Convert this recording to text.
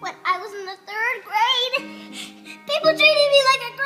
When I was in the third grade, people treated me like a